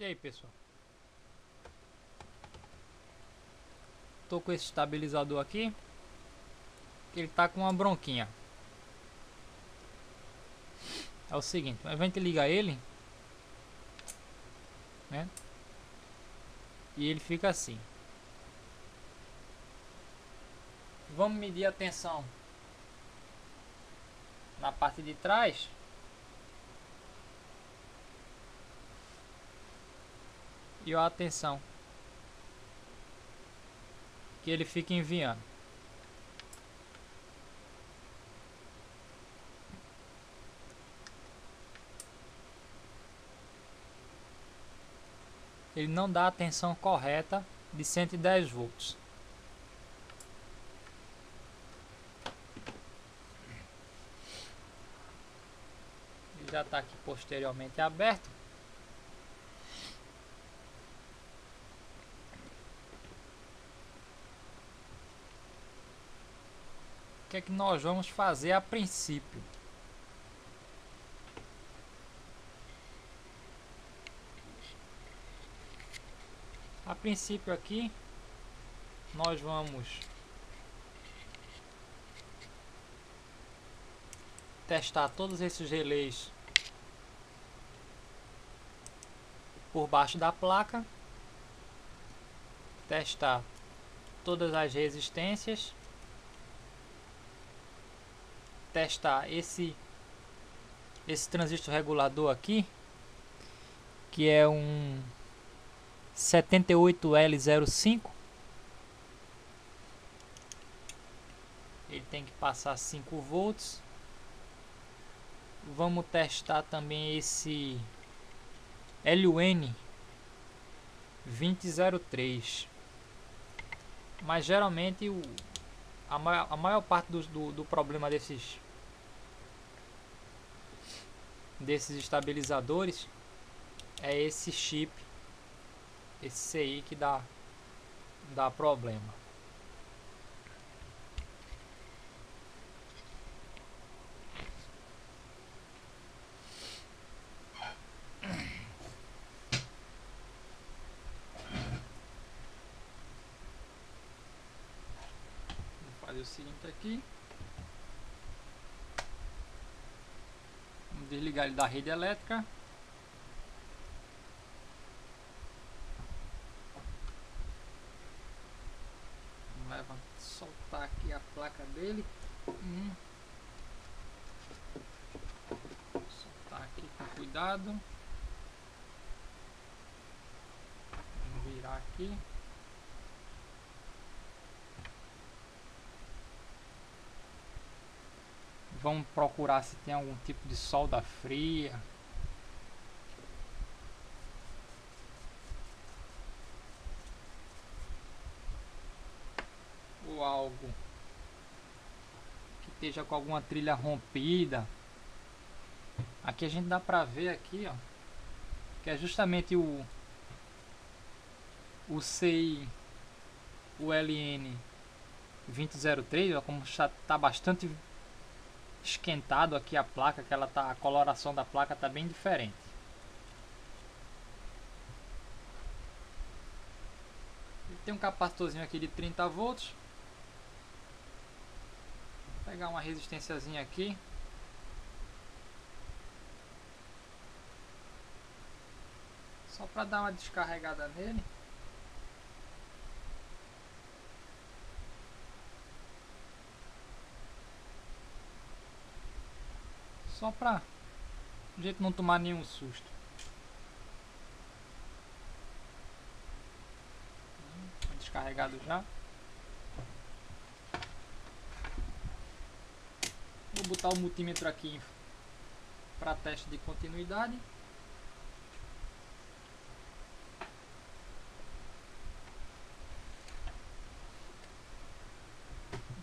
E aí pessoal? Tô com esse estabilizador aqui ele tá com uma bronquinha. É o seguinte, a gente liga ele, né? E ele fica assim. Vamos medir a tensão na parte de trás. E a atenção que ele fica enviando. ele não dá a tensão correta de 110 volts. Ele já está aqui posteriormente aberto. Que é que nós vamos fazer a princípio? A princípio aqui nós vamos testar todos esses relés por baixo da placa, testar todas as resistências, testar esse esse transistor regulador aqui, que é um 78L05 ele tem que passar 5 volts. Vamos testar também esse LUN 2003 mas geralmente o, a, maior, a maior parte do, do, do problema desses desses estabilizadores é esse chip esse aí que dá dá problema Vou fazer o seguinte aqui Vamos desligar ele da rede elétrica soltar aqui a placa dele. Hum. Soltar aqui com cuidado. Vamos virar aqui. Vamos procurar se tem algum tipo de solda fria. algo que esteja com alguma trilha rompida. Aqui a gente dá pra ver aqui, ó, que é justamente o o CI o LN 2003, ó, como está bastante esquentado aqui a placa, que ela tá a coloração da placa tá bem diferente. tem um capacitorzinho aqui de 30 volts. Pegar uma resistênciazinha aqui. Só para dar uma descarregada nele só para a gente não tomar nenhum susto descarregado já Vou botar o multímetro aqui para teste de continuidade.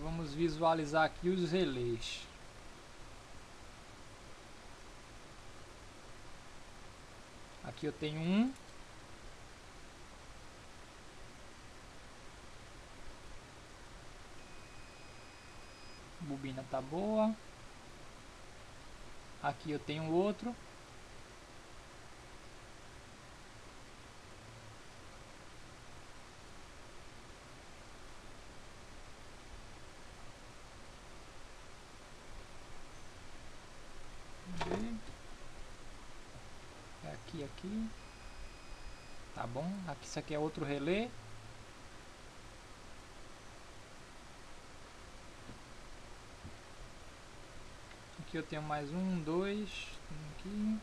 Vamos visualizar aqui os relés. Aqui eu tenho um. bobina tá boa. Aqui eu tenho outro. Aqui. Tá bom? Aqui, isso aqui é outro relé. Aqui eu tenho mais um, dois, aqui.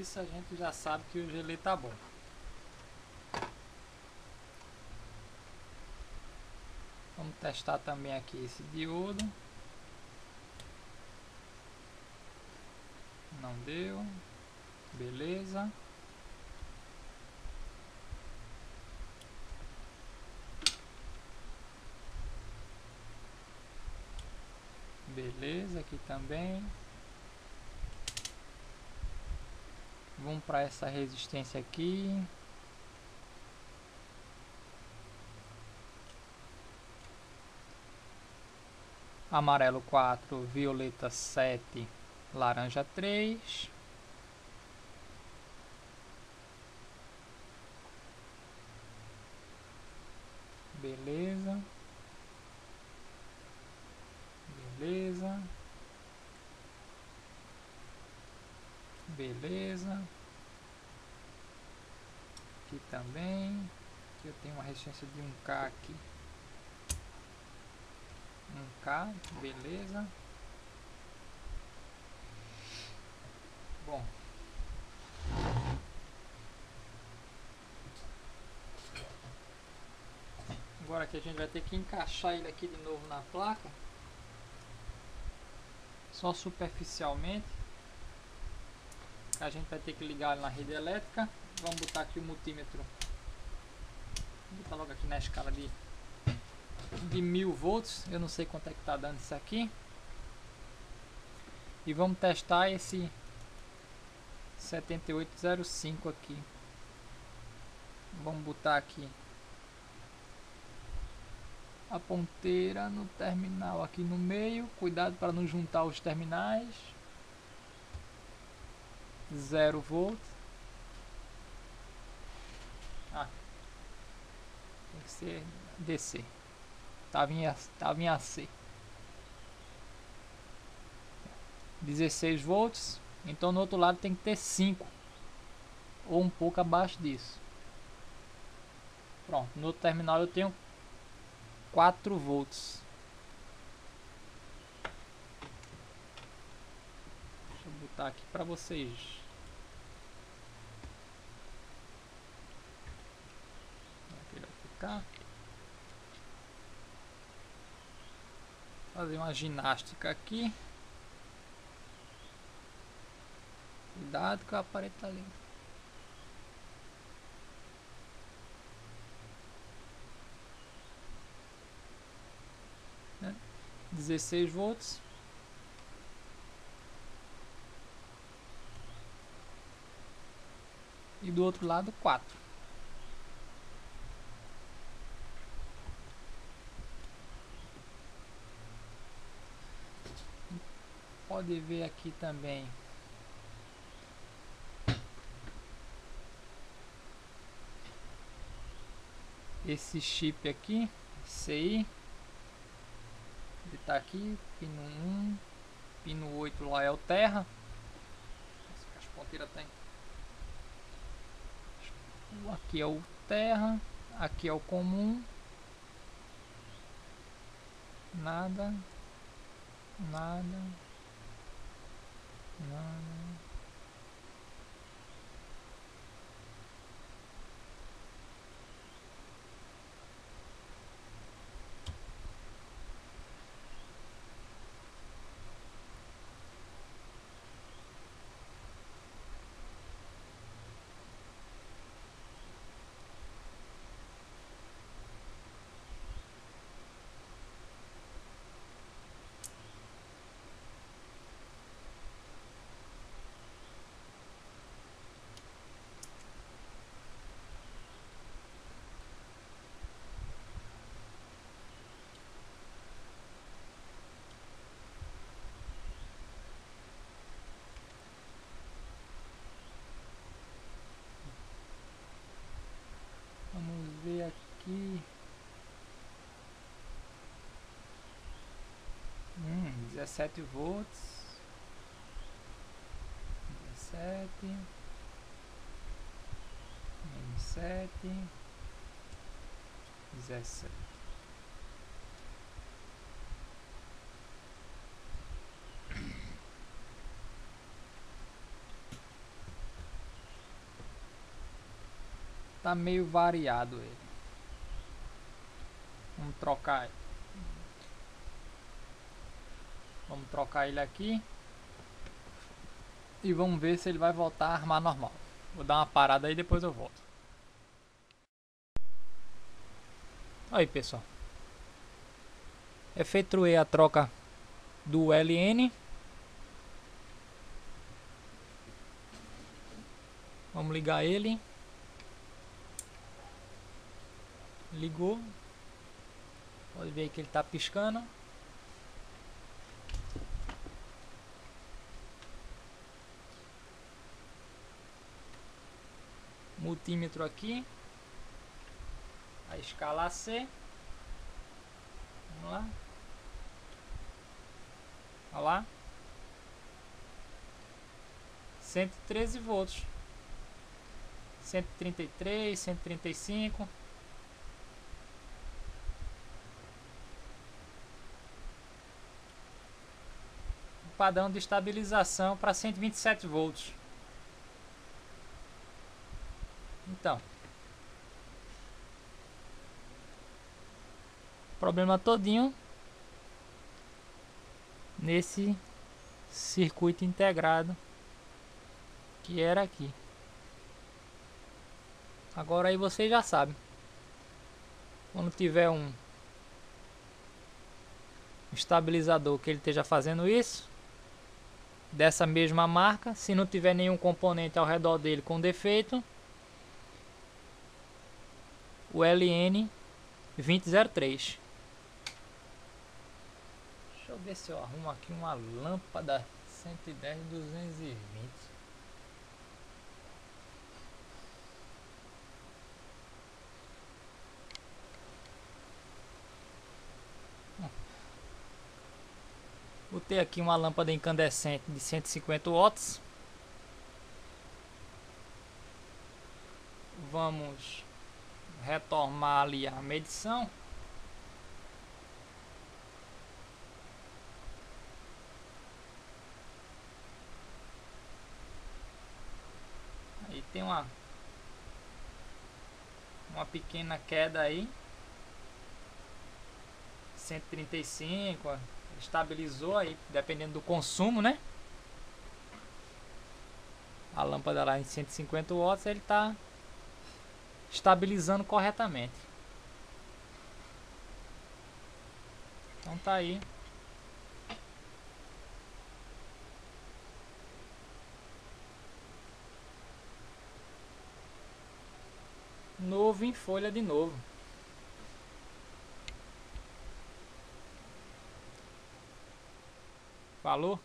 Isso a gente já sabe que o gelê tá bom. Vamos testar também aqui esse diodo. Não deu. Beleza. Beleza, aqui também. Vamos para essa resistência aqui. Amarelo 4, violeta 7, laranja 3. Beleza. Beleza. Beleza. Aqui também. Aqui eu tenho uma resistência de 1K aqui. 1K, beleza. Bom. Agora que a gente vai ter que encaixar ele aqui de novo na placa. Só superficialmente a gente vai ter que ligar na rede elétrica. Vamos botar aqui o multímetro. Vou botar logo aqui na escala de, de 1000 volts. Eu não sei quanto é que está dando isso aqui. E vamos testar esse 7805 aqui. Vamos botar aqui a ponteira no terminal aqui no meio. Cuidado para não juntar os terminais zero volt. Ah, tem que ser DC. Tava em, tava em AC. 16 volts. Então no outro lado tem que ter 5 ou um pouco abaixo disso. Pronto, no terminal eu tenho 4 volts. Deixa eu botar aqui para vocês cá. Fazer uma ginástica aqui. Cuidado que o aparelho tá ali. Né? 16 volts. E do outro lado 4. Pode ver aqui também. Esse chip aqui CI ele tá aqui pino 1 pino 8 lá é o terra. As ponteiras tem aqui é o terra aqui é o comum. Nada Nada. 17 volts. 17 menos 7 17 Tá meio variado ele. Vamos trocar. Vamos trocar ele aqui. E vamos ver se ele vai voltar a armar normal. Vou dar uma parada aí e depois eu volto. Aí pessoal. Efetuei a troca do LN. Vamos ligar ele. Ligou. Pode ver que ele está piscando. Multímetro aqui. A escala C. Vamos lá. Olha lá. 113 volts. 133 135 padrão de estabilização para 127 volts Então. Problema todinho nesse circuito integrado que era aqui. Agora aí você já sabe. Quando tiver um estabilizador que ele esteja fazendo isso, dessa mesma marca, se não tiver nenhum componente ao redor dele com defeito, o LN 2003. Deixa eu ver se eu arrumo aqui uma lâmpada 110 220. Botei aqui uma lâmpada incandescente de 150 watts. Vamos retomar ali a medição. Aí tem uma uma pequena queda aí. 135, estabilizou aí, dependendo do consumo, né? A lâmpada lá em 150 watts, ele tá estabilizando corretamente. Então tá aí. Novo em folha de novo. Falou?